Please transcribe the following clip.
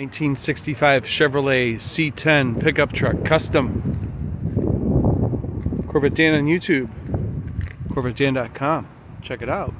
1965 Chevrolet C10 pickup truck, custom. Corvette Dan on YouTube, CorvetteDan.com. Check it out.